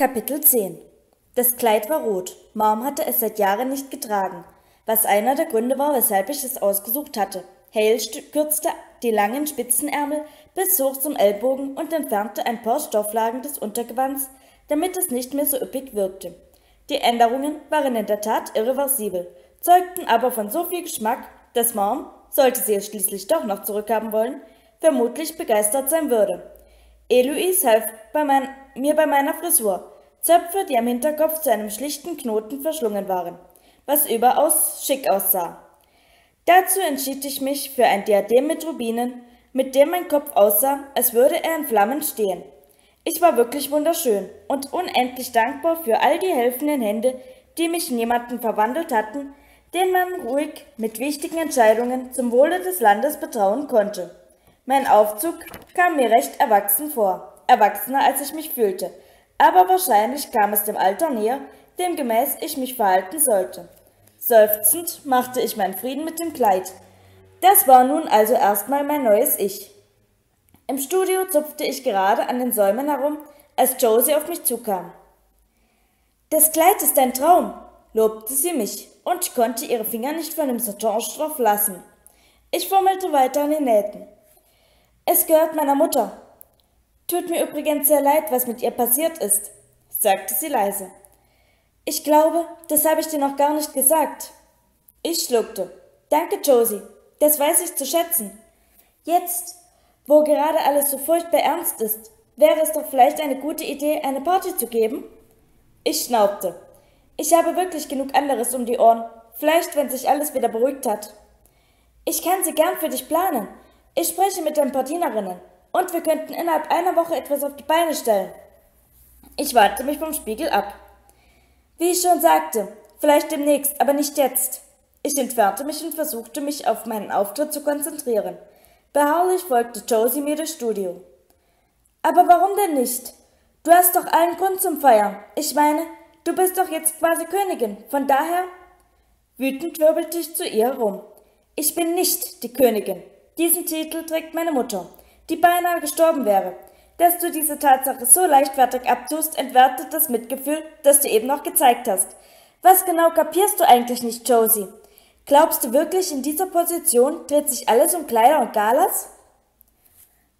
Kapitel 10 Das Kleid war rot. Mom hatte es seit Jahren nicht getragen, was einer der Gründe war, weshalb ich es ausgesucht hatte. Hale kürzte die langen Spitzenärmel bis hoch zum Ellbogen und entfernte ein paar Stofflagen des Untergewands, damit es nicht mehr so üppig wirkte. Die Änderungen waren in der Tat irreversibel, zeugten aber von so viel Geschmack, dass Mom, sollte sie es schließlich doch noch zurückhaben wollen, vermutlich begeistert sein würde. Eloise half bei mein, mir bei meiner Frisur, Zöpfe, die am Hinterkopf zu einem schlichten Knoten verschlungen waren, was überaus schick aussah. Dazu entschied ich mich für ein Diadem mit Rubinen, mit dem mein Kopf aussah, als würde er in Flammen stehen. Ich war wirklich wunderschön und unendlich dankbar für all die helfenden Hände, die mich in jemanden verwandelt hatten, den man ruhig mit wichtigen Entscheidungen zum Wohle des Landes betrauen konnte. Mein Aufzug kam mir recht erwachsen vor, erwachsener als ich mich fühlte, aber wahrscheinlich kam es dem Alter näher, demgemäß ich mich verhalten sollte. Seufzend machte ich meinen Frieden mit dem Kleid. Das war nun also erstmal mein neues Ich. Im Studio zupfte ich gerade an den Säumen herum, als Josie auf mich zukam. Das Kleid ist ein Traum, lobte sie mich und konnte ihre Finger nicht von dem Satinstoff lassen. Ich fummelte weiter an den Nähten. Es gehört meiner Mutter. Tut mir übrigens sehr leid, was mit ihr passiert ist, sagte sie leise. Ich glaube, das habe ich dir noch gar nicht gesagt. Ich schluckte. Danke, Josie. Das weiß ich zu schätzen. Jetzt, wo gerade alles so furchtbar ernst ist, wäre es doch vielleicht eine gute Idee, eine Party zu geben? Ich schnaubte. Ich habe wirklich genug anderes um die Ohren. Vielleicht, wenn sich alles wieder beruhigt hat. Ich kann sie gern für dich planen. Ich spreche mit den Portinerinnen und wir könnten innerhalb einer Woche etwas auf die Beine stellen. Ich wandte mich vom Spiegel ab. Wie ich schon sagte, vielleicht demnächst, aber nicht jetzt. Ich entfernte mich und versuchte mich auf meinen Auftritt zu konzentrieren. Beharrlich folgte Josie mir das Studio. Aber warum denn nicht? Du hast doch allen Grund zum Feiern. Ich meine, du bist doch jetzt quasi Königin. Von daher. Wütend wirbelte ich zu ihr herum. Ich bin nicht die Königin. Diesen Titel trägt meine Mutter, die beinahe gestorben wäre. Dass du diese Tatsache so leichtfertig abtust, entwertet das Mitgefühl, das du eben noch gezeigt hast. Was genau kapierst du eigentlich nicht, Josie? Glaubst du wirklich, in dieser Position dreht sich alles um Kleider und Galas?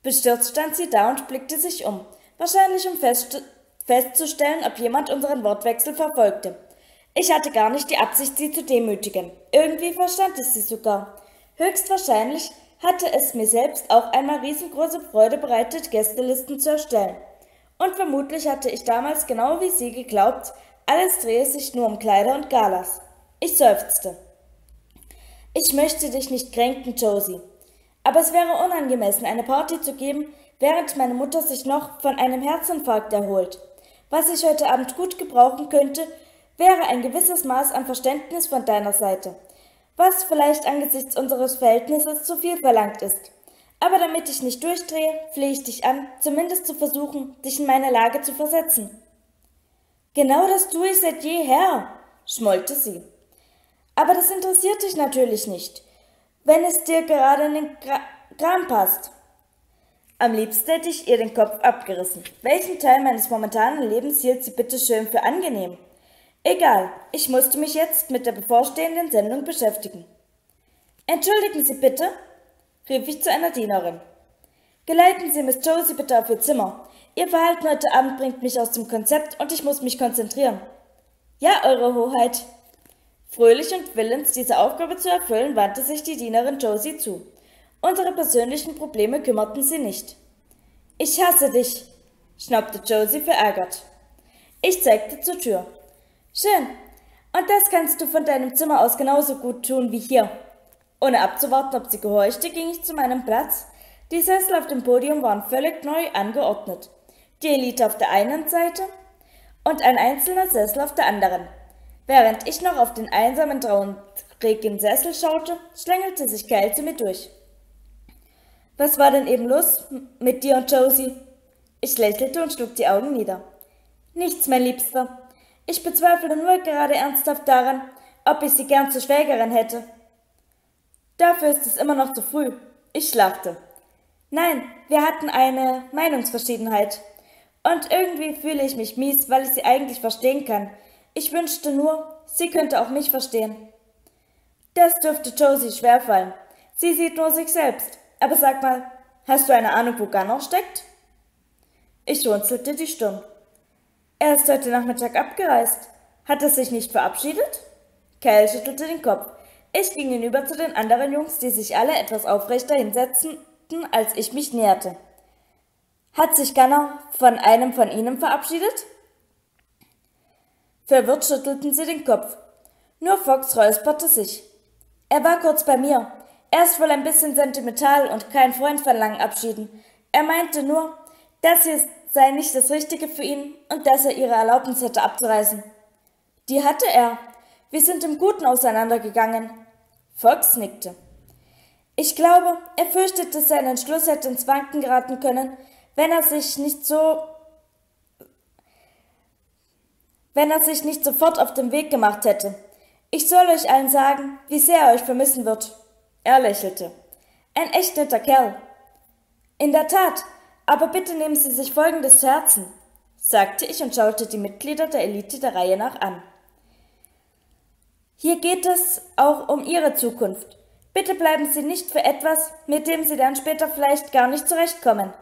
Bestürzt stand sie da und blickte sich um, wahrscheinlich um fest, festzustellen, ob jemand unseren Wortwechsel verfolgte. Ich hatte gar nicht die Absicht, sie zu demütigen. Irgendwie verstand ich sie sogar. Höchstwahrscheinlich hatte es mir selbst auch einmal riesengroße Freude bereitet, Gästelisten zu erstellen. Und vermutlich hatte ich damals genau wie sie geglaubt, alles drehe sich nur um Kleider und Galas. Ich seufzte. Ich möchte dich nicht kränken, Josie. Aber es wäre unangemessen, eine Party zu geben, während meine Mutter sich noch von einem Herzinfarkt erholt. Was ich heute Abend gut gebrauchen könnte, wäre ein gewisses Maß an Verständnis von deiner Seite was vielleicht angesichts unseres Verhältnisses zu viel verlangt ist. Aber damit ich nicht durchdrehe, flehe ich dich an, zumindest zu versuchen, dich in meine Lage zu versetzen. Genau das tue ich seit jeher, schmollte sie. Aber das interessiert dich natürlich nicht, wenn es dir gerade in den Gra Kram passt. Am liebsten hätte ich ihr den Kopf abgerissen. Welchen Teil meines momentanen Lebens hielt sie bitte schön für angenehm? Egal, ich musste mich jetzt mit der bevorstehenden Sendung beschäftigen. Entschuldigen Sie bitte, rief ich zu einer Dienerin. Geleiten Sie Miss Josie bitte auf Ihr Zimmer. Ihr Verhalten heute Abend bringt mich aus dem Konzept und ich muss mich konzentrieren. Ja, Eure Hoheit. Fröhlich und willens, diese Aufgabe zu erfüllen, wandte sich die Dienerin Josie zu. Unsere persönlichen Probleme kümmerten sie nicht. Ich hasse dich, schnappte Josie verärgert. Ich zeigte zur Tür. Schön. Und das kannst du von deinem Zimmer aus genauso gut tun wie hier. Ohne abzuwarten, ob sie gehorchte, ging ich zu meinem Platz. Die Sessel auf dem Podium waren völlig neu angeordnet. Die Elite auf der einen Seite und ein einzelner Sessel auf der anderen. Während ich noch auf den einsamen traurigen Sessel schaute, schlängelte sich Kyle zu mir durch. Was war denn eben los mit dir und Josie? Ich lächelte und schlug die Augen nieder. Nichts, mein Liebster. Ich bezweifle nur gerade ernsthaft daran, ob ich sie gern zur Schwägerin hätte. Dafür ist es immer noch zu früh. Ich lachte. Nein, wir hatten eine Meinungsverschiedenheit. Und irgendwie fühle ich mich mies, weil ich sie eigentlich verstehen kann. Ich wünschte nur, sie könnte auch mich verstehen. Das dürfte Josie schwerfallen. Sie sieht nur sich selbst. Aber sag mal, hast du eine Ahnung, wo Gunnar steckt? Ich runzelte die Stirn. Er ist heute Nachmittag abgereist. Hat er sich nicht verabschiedet? Kyle schüttelte den Kopf. Ich ging hinüber zu den anderen Jungs, die sich alle etwas aufrechter hinsetzten, als ich mich näherte. Hat sich Gunnar von einem von ihnen verabschiedet? Verwirrt schüttelten sie den Kopf. Nur Fox räusperte sich. Er war kurz bei mir. Er ist wohl ein bisschen sentimental und kein Freund von langen Abschieden. Er meinte nur, das hier sei nicht das Richtige für ihn und dass er ihre Erlaubnis hätte abzureisen. Die hatte er. Wir sind im Guten auseinandergegangen. Fox nickte. Ich glaube, er fürchtete, sein Entschluss hätte ins Wanken geraten können, wenn er sich nicht so wenn er sich nicht sofort auf den Weg gemacht hätte. Ich soll euch allen sagen, wie sehr er euch vermissen wird. Er lächelte. Ein echt netter Kerl. In der Tat, aber bitte nehmen Sie sich Folgendes zu Herzen, sagte ich und schaute die Mitglieder der Elite der Reihe nach an. Hier geht es auch um Ihre Zukunft. Bitte bleiben Sie nicht für etwas, mit dem Sie dann später vielleicht gar nicht zurechtkommen.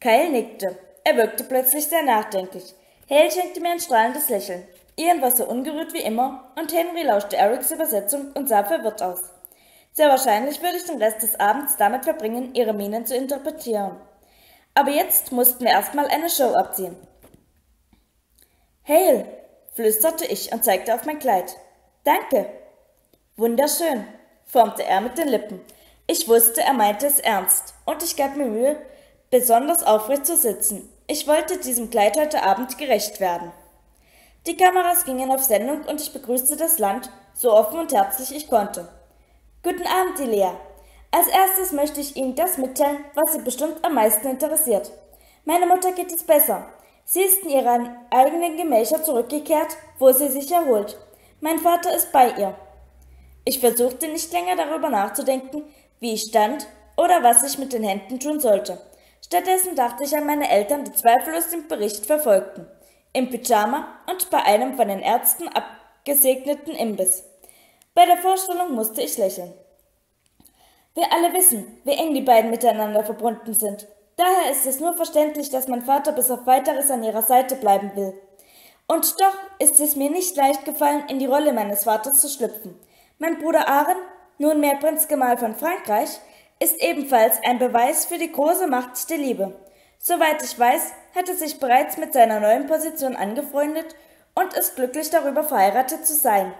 Kyle nickte. Er wirkte plötzlich sehr nachdenklich. Hale schenkte mir ein strahlendes Lächeln. Ian war so ungerührt wie immer und Henry lauschte Erics Übersetzung und sah verwirrt aus. Sehr wahrscheinlich würde ich den Rest des Abends damit verbringen, ihre Mienen zu interpretieren. Aber jetzt mussten wir erstmal eine Show abziehen. Hale, flüsterte ich und zeigte auf mein Kleid. Danke. Wunderschön, formte er mit den Lippen. Ich wusste, er meinte es ernst, und ich gab mir Mühe, besonders aufrecht zu sitzen. Ich wollte diesem Kleid heute Abend gerecht werden. Die Kameras gingen auf Sendung und ich begrüßte das Land, so offen und herzlich ich konnte. Guten Abend, Ilea. Als erstes möchte ich Ihnen das mitteilen, was Sie bestimmt am meisten interessiert. Meine Mutter geht es besser. Sie ist in ihre eigenen Gemächer zurückgekehrt, wo sie sich erholt. Mein Vater ist bei ihr. Ich versuchte nicht länger darüber nachzudenken, wie ich stand oder was ich mit den Händen tun sollte. Stattdessen dachte ich an meine Eltern, die zweifellos den Bericht verfolgten. Im Pyjama und bei einem von den Ärzten abgesegneten Imbiss. Bei der Vorstellung musste ich lächeln. Wir alle wissen, wie eng die beiden miteinander verbunden sind. Daher ist es nur verständlich, dass mein Vater bis auf weiteres an ihrer Seite bleiben will. Und doch ist es mir nicht leicht gefallen, in die Rolle meines Vaters zu schlüpfen. Mein Bruder Aaron, nunmehr Prinzgemahl von Frankreich, ist ebenfalls ein Beweis für die große Macht der Liebe. Soweit ich weiß, hat er sich bereits mit seiner neuen Position angefreundet und ist glücklich darüber verheiratet zu sein.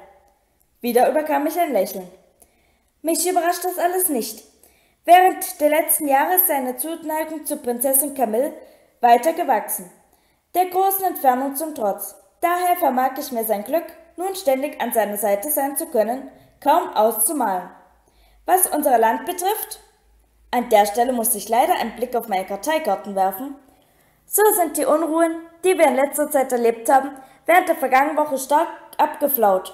Wieder überkam mich ein Lächeln. Mich überrascht das alles nicht. Während der letzten Jahre ist seine Zuneigung zu Prinzessin Camille weiter gewachsen. Der großen Entfernung zum Trotz. Daher vermag ich mir sein Glück, nun ständig an seiner Seite sein zu können, kaum auszumalen. Was unser Land betrifft, an der Stelle musste ich leider einen Blick auf meine Karteikarten werfen, so sind die Unruhen, die wir in letzter Zeit erlebt haben, während der vergangenen Woche stark abgeflaut.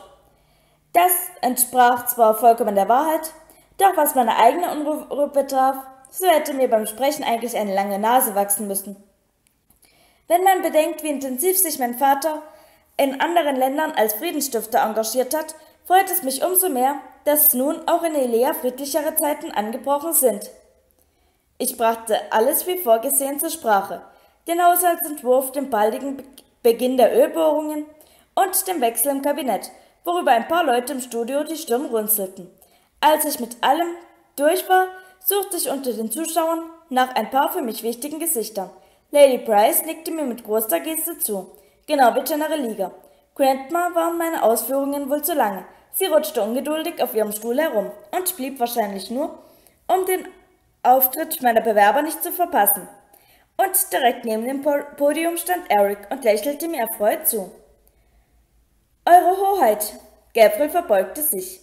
Das entsprach zwar vollkommen der Wahrheit, doch was meine eigene Unruhe betraf, so hätte mir beim Sprechen eigentlich eine lange Nase wachsen müssen. Wenn man bedenkt, wie intensiv sich mein Vater in anderen Ländern als Friedensstifter engagiert hat, freut es mich umso mehr, dass nun auch in Elea friedlichere Zeiten angebrochen sind. Ich brachte alles wie vorgesehen zur Sprache, den Haushaltsentwurf, den baldigen Beginn der Ölbohrungen und den Wechsel im Kabinett, worüber ein paar Leute im Studio die Stirn runzelten. Als ich mit allem durch war, suchte ich unter den Zuschauern nach ein paar für mich wichtigen Gesichtern. Lady Price nickte mir mit großer Geste zu. Genau wie General Liga. Grandma waren meine Ausführungen wohl zu lange. Sie rutschte ungeduldig auf ihrem Stuhl herum und blieb wahrscheinlich nur, um den Auftritt meiner Bewerber nicht zu verpassen. Und direkt neben dem Podium stand Eric und lächelte mir erfreut zu. Eure Hoheit, Gabriel verbeugte sich.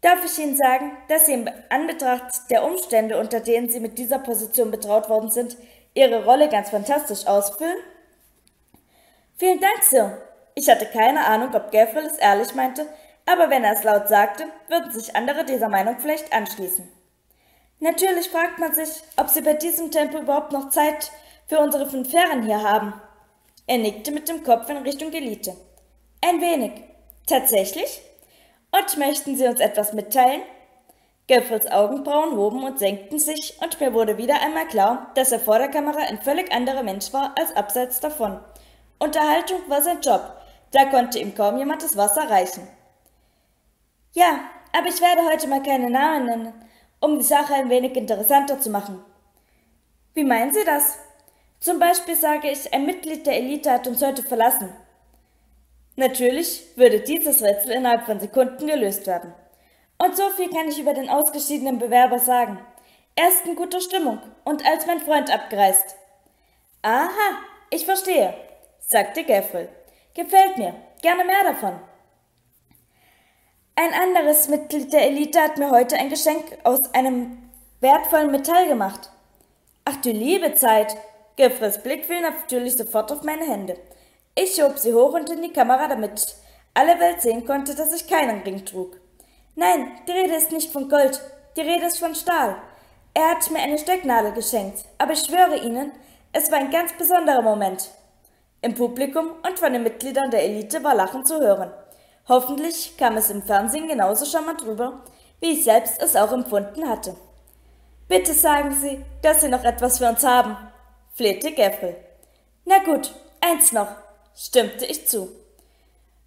Darf ich Ihnen sagen, dass Sie in Anbetracht der Umstände, unter denen Sie mit dieser Position betraut worden sind, Ihre Rolle ganz fantastisch ausfüllen? Vielen Dank, Sir. Ich hatte keine Ahnung, ob Gabriel es ehrlich meinte, aber wenn er es laut sagte, würden sich andere dieser Meinung vielleicht anschließen. Natürlich fragt man sich, ob sie bei diesem Tempo überhaupt noch Zeit für unsere fünf Herren hier haben? Er nickte mit dem Kopf in Richtung Elite. Ein wenig. Tatsächlich? Und möchten Sie uns etwas mitteilen? Göffels Augenbrauen hoben und senkten sich, und mir wurde wieder einmal klar, dass er vor der Kamera ein völlig anderer Mensch war als abseits davon. Unterhaltung war sein Job, da konnte ihm kaum jemand das Wasser reichen. Ja, aber ich werde heute mal keine Namen nennen, um die Sache ein wenig interessanter zu machen. Wie meinen Sie das? Zum Beispiel sage ich, ein Mitglied der Elite hat uns heute verlassen. Natürlich würde dieses Rätsel innerhalb von Sekunden gelöst werden. Und so viel kann ich über den ausgeschiedenen Bewerber sagen. Er ist in guter Stimmung und als mein Freund abgereist. Aha, ich verstehe, sagte Gaffrey. Gefällt mir, gerne mehr davon. Ein anderes Mitglied der Elite hat mir heute ein Geschenk aus einem wertvollen Metall gemacht. Ach du liebe Zeit! Gefres Blick fiel natürlich sofort auf meine Hände. Ich schob sie hoch und in die Kamera, damit alle Welt sehen konnte, dass ich keinen Ring trug. Nein, die Rede ist nicht von Gold, die Rede ist von Stahl. Er hat mir eine Stecknadel geschenkt, aber ich schwöre Ihnen, es war ein ganz besonderer Moment. Im Publikum und von den Mitgliedern der Elite war Lachen zu hören. Hoffentlich kam es im Fernsehen genauso charmant rüber, wie ich selbst es auch empfunden hatte. Bitte sagen Sie, dass Sie noch etwas für uns haben, flehte Geffel. Na gut, eins noch, stimmte ich zu.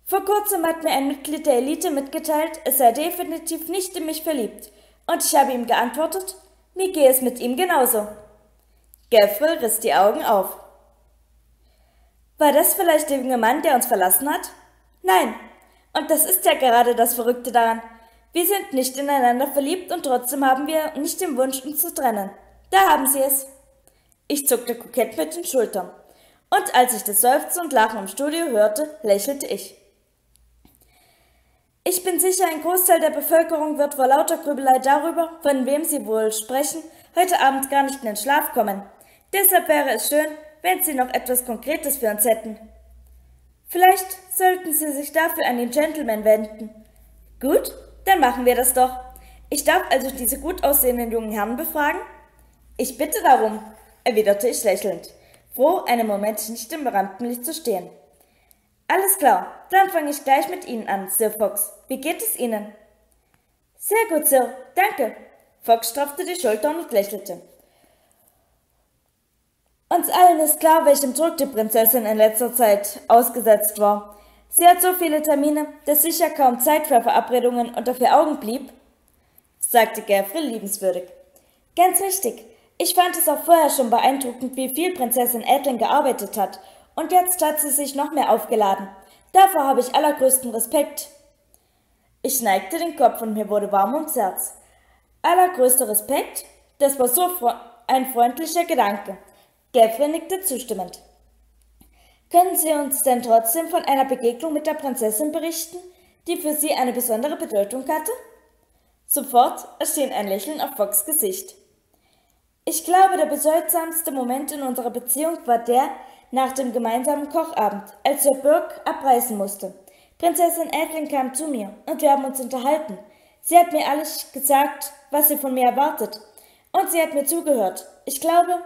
Vor kurzem hat mir ein Mitglied der Elite mitgeteilt, es sei definitiv nicht in mich verliebt, und ich habe ihm geantwortet, mir gehe es mit ihm genauso. Geffel riss die Augen auf. War das vielleicht der junge Mann, der uns verlassen hat? Nein, und das ist ja gerade das Verrückte daran. Wir sind nicht ineinander verliebt und trotzdem haben wir nicht den Wunsch, uns zu trennen. Da haben Sie es. Ich zuckte kokett mit den Schultern. Und als ich das Seufzen und Lachen im Studio hörte, lächelte ich. Ich bin sicher, ein Großteil der Bevölkerung wird vor lauter Grübelei darüber, von wem Sie wohl sprechen, heute Abend gar nicht in den Schlaf kommen. Deshalb wäre es schön, wenn Sie noch etwas Konkretes für uns hätten. Vielleicht sollten Sie sich dafür an den Gentleman wenden. Gut, dann machen wir das doch. Ich darf also diese gut aussehenden jungen Herren befragen? Ich bitte darum, erwiderte ich lächelnd, froh, einen Moment nicht im Rampenlicht zu stehen. Alles klar, dann fange ich gleich mit Ihnen an, Sir Fox. Wie geht es Ihnen? Sehr gut, Sir, danke. Fox straffte die Schultern und lächelte. Uns allen ist klar, welchem Druck die Prinzessin in letzter Zeit ausgesetzt war. Sie hat so viele Termine, dass sicher kaum Zeit für Verabredungen unter vier Augen blieb, sagte Gerfried liebenswürdig. Ganz richtig. Ich fand es auch vorher schon beeindruckend, wie viel Prinzessin Edlin gearbeitet hat, und jetzt hat sie sich noch mehr aufgeladen. Dafür habe ich allergrößten Respekt. Ich neigte den Kopf und mir wurde warm ums Herz. Allergrößter Respekt? Das war so ein freundlicher Gedanke. Gelfrey nickte zustimmend. Können Sie uns denn trotzdem von einer Begegnung mit der Prinzessin berichten, die für Sie eine besondere Bedeutung hatte? Sofort erschien ein Lächeln auf Fox Gesicht. Ich glaube, der bedeutsamste Moment in unserer Beziehung war der nach dem gemeinsamen Kochabend, als Sir Burke abreisen musste. Prinzessin Edwin kam zu mir und wir haben uns unterhalten. Sie hat mir alles gesagt, was sie von mir erwartet. Und sie hat mir zugehört. Ich glaube,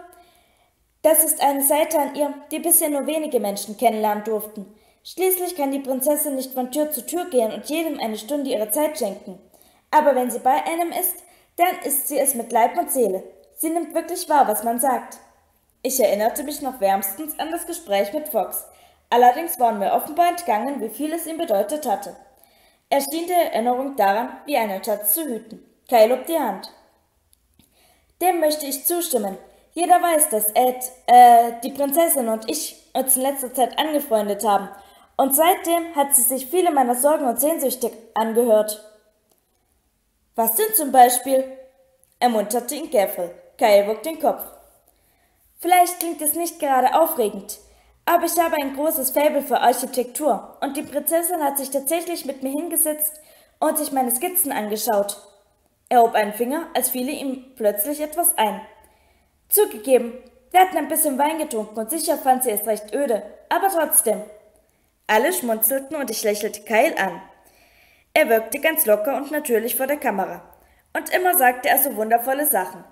das ist eine Seite an ihr, die bisher nur wenige Menschen kennenlernen durften. Schließlich kann die Prinzessin nicht von Tür zu Tür gehen und jedem eine Stunde ihrer Zeit schenken. Aber wenn sie bei einem ist, dann ist sie es mit Leib und Seele. Sie nimmt wirklich wahr, was man sagt. Ich erinnerte mich noch wärmstens an das Gespräch mit Fox. Allerdings war mir offenbar entgangen, wie viel es ihm bedeutet hatte. Er schien die Erinnerung daran, wie einen Schatz zu hüten. Kai hob die Hand. Dem möchte ich zustimmen. Jeder weiß, dass Ed, äh, die Prinzessin und ich uns in letzter Zeit angefreundet haben. Und seitdem hat sie sich viele meiner Sorgen und Sehnsüchte angehört. Was denn zum Beispiel? ermunterte ihn Gaffel. Kyle bog den Kopf. Vielleicht klingt es nicht gerade aufregend, aber ich habe ein großes Faible für Architektur und die Prinzessin hat sich tatsächlich mit mir hingesetzt und sich meine Skizzen angeschaut. Er hob einen Finger, als fiele ihm plötzlich etwas ein. Zugegeben, wir hatten ein bisschen Wein getrunken und sicher fand sie es recht öde, aber trotzdem. Alle schmunzelten und ich lächelte Kyle an. Er wirkte ganz locker und natürlich vor der Kamera. Und immer sagte er so wundervolle Sachen.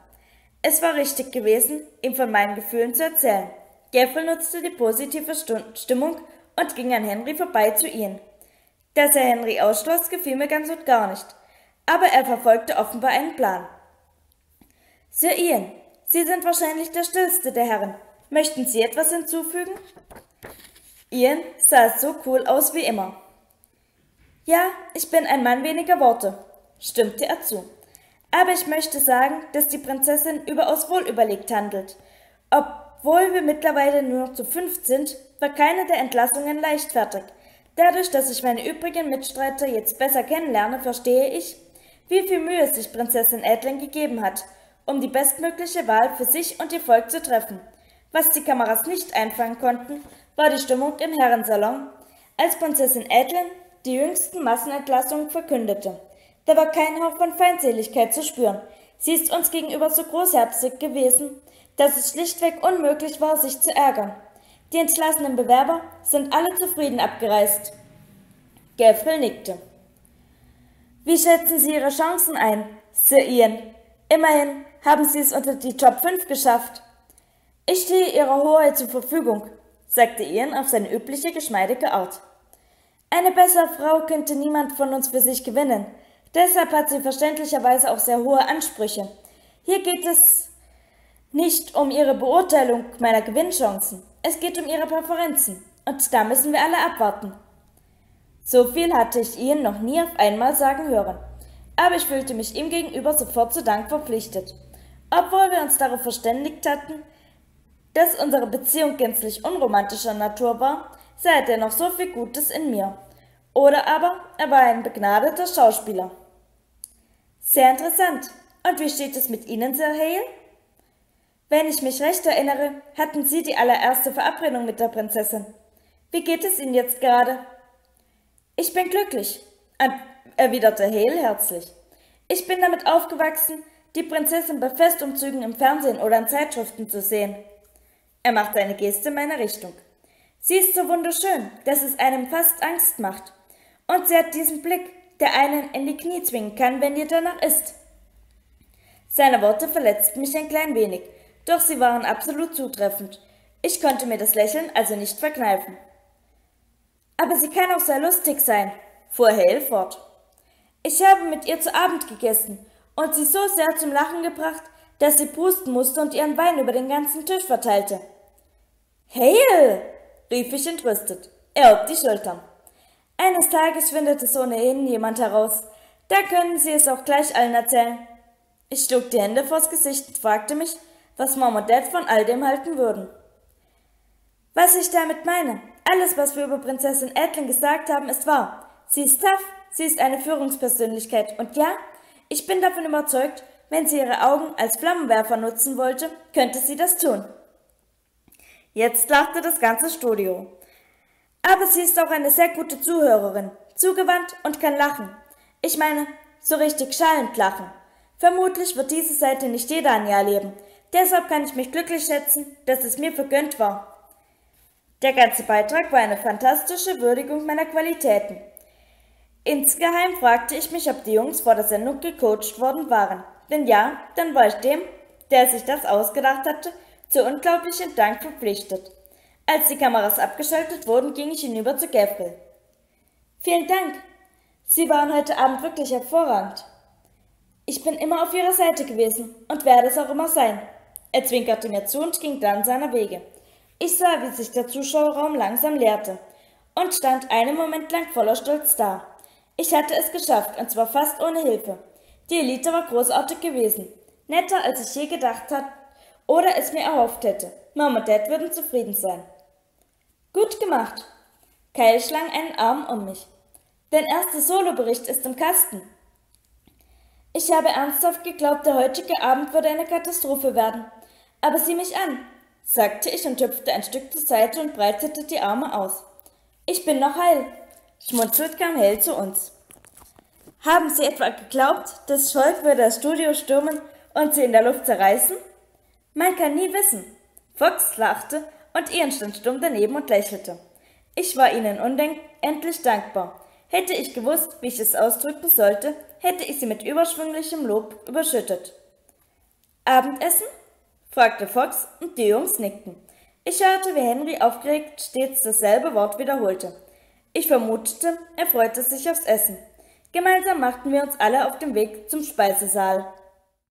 Es war richtig gewesen, ihm von meinen Gefühlen zu erzählen. Gaffel nutzte die positive Stimmung und ging an Henry vorbei zu ihnen. Dass er Henry ausschloss, gefiel mir ganz und gar nicht. Aber er verfolgte offenbar einen Plan. Sir Ian, Sie sind wahrscheinlich der stillste der Herren. Möchten Sie etwas hinzufügen? Ian sah so cool aus wie immer. Ja, ich bin ein Mann weniger Worte, stimmte er zu. Aber ich möchte sagen, dass die Prinzessin überaus wohl überlegt handelt. Obwohl wir mittlerweile nur noch zu fünf sind, war keine der Entlassungen leichtfertig. Dadurch, dass ich meine übrigen Mitstreiter jetzt besser kennenlerne, verstehe ich, wie viel Mühe sich Prinzessin Edlin gegeben hat, um die bestmögliche Wahl für sich und ihr Volk zu treffen. Was die Kameras nicht einfangen konnten, war die Stimmung im Herrensalon, als Prinzessin Edlin die jüngsten Massenentlassungen verkündete. Da war kein Hauch von Feindseligkeit zu spüren. Sie ist uns gegenüber so großherzig gewesen, dass es schlichtweg unmöglich war, sich zu ärgern. Die entlassenen Bewerber sind alle zufrieden abgereist. Gelfril nickte. Wie schätzen Sie Ihre Chancen ein, Sir Ian? Immerhin haben Sie es unter die Top 5 geschafft. Ich stehe Ihrer Hoheit zur Verfügung, sagte Ian auf seine übliche geschmeidige Art. Eine bessere Frau könnte niemand von uns für sich gewinnen. Deshalb hat sie verständlicherweise auch sehr hohe Ansprüche. Hier geht es nicht um ihre Beurteilung meiner Gewinnchancen. Es geht um ihre Präferenzen. Und da müssen wir alle abwarten. So viel hatte ich Ian noch nie auf einmal sagen hören. Aber ich fühlte mich ihm gegenüber sofort zu Dank verpflichtet. Obwohl wir uns darauf verständigt hatten, dass unsere Beziehung gänzlich unromantischer Natur war, sah er dennoch so viel Gutes in mir. Oder aber er war ein begnadeter Schauspieler. Sehr interessant. Und wie steht es mit Ihnen, Sir Hale? Wenn ich mich recht erinnere, hatten Sie die allererste Verabredung mit der Prinzessin. Wie geht es Ihnen jetzt gerade? Ich bin glücklich, erwiderte Hale herzlich. Ich bin damit aufgewachsen, die Prinzessin bei Festumzügen im Fernsehen oder in Zeitschriften zu sehen. Er machte eine Geste in meine Richtung. Sie ist so wunderschön, dass es einem fast Angst macht. Und sie hat diesen Blick, der einen in die Knie zwingen kann, wenn dir danach ist. Seine Worte verletzten mich ein klein wenig, doch sie waren absolut zutreffend. Ich konnte mir das Lächeln also nicht verkneifen. Aber sie kann auch sehr lustig sein, fuhr Hale fort. Ich habe mit ihr zu Abend gegessen und sie so sehr zum Lachen gebracht, dass sie pusten musste und ihren Wein über den ganzen Tisch verteilte. Hale! rief ich entrüstet. Er hob die Schultern. Eines Tages findet es ohnehin jemand heraus. Da können Sie es auch gleich allen erzählen. Ich schlug die Hände vors Gesicht und fragte mich, was Mom und Dad von all dem halten würden. Was ich damit meine, alles, was wir über Prinzessin Edlin gesagt haben, ist wahr. Sie ist tough, sie ist eine Führungspersönlichkeit. Und ja, ich bin davon überzeugt, wenn sie ihre Augen als Flammenwerfer nutzen wollte, könnte sie das tun. Jetzt lachte das ganze Studio. Aber sie ist auch eine sehr gute Zuhörerin, zugewandt und kann lachen. Ich meine, so richtig schallend lachen. Vermutlich wird diese Seite nicht jeder an ihr erleben. Deshalb kann ich mich glücklich schätzen, dass es mir vergönnt war. Der ganze Beitrag war eine fantastische Würdigung meiner Qualitäten. Insgeheim fragte ich mich, ob die Jungs vor der Sendung gecoacht worden waren. Wenn ja, dann war ich dem, der sich das ausgedacht hatte, zu unglaublichem Dank verpflichtet. Als die Kameras abgeschaltet wurden, ging ich hinüber zu Gabriel. Vielen Dank. Sie waren heute Abend wirklich hervorragend. Ich bin immer auf Ihrer Seite gewesen und werde es auch immer sein. Er zwinkerte mir zu und ging dann seiner Wege. Ich sah, wie sich der Zuschauerraum langsam leerte und stand einen Moment lang voller Stolz da. Ich hatte es geschafft, und zwar fast ohne Hilfe. Die Elite war großartig gewesen, netter als ich je gedacht hatte oder es mir erhofft hätte. Mom und Dad würden zufrieden sein. Gut gemacht. Kyle schlang einen Arm um mich. Dein erster Solobericht ist im Kasten. Ich habe ernsthaft geglaubt, der heutige Abend würde eine Katastrophe werden. Aber sieh mich an, sagte ich und hüpfte ein Stück zur Seite und breitete die Arme aus. Ich bin noch heil. Schmunzelt kam Hell zu uns. Haben Sie etwa geglaubt, das Volk würde das Studio stürmen und sie in der Luft zerreißen? Man kann nie wissen. Fox lachte und Ian stand stumm daneben und lächelte. Ich war ihnen unendlich dankbar. Hätte ich gewusst, wie ich es ausdrücken sollte, hätte ich sie mit überschwünglichem Lob überschüttet. Abendessen? fragte Fox und die Jungs nickten. Ich hörte, wie Henry aufgeregt stets dasselbe Wort wiederholte. Ich vermutete, er freute sich aufs Essen. Gemeinsam machten wir uns alle auf den Weg zum Speisesaal.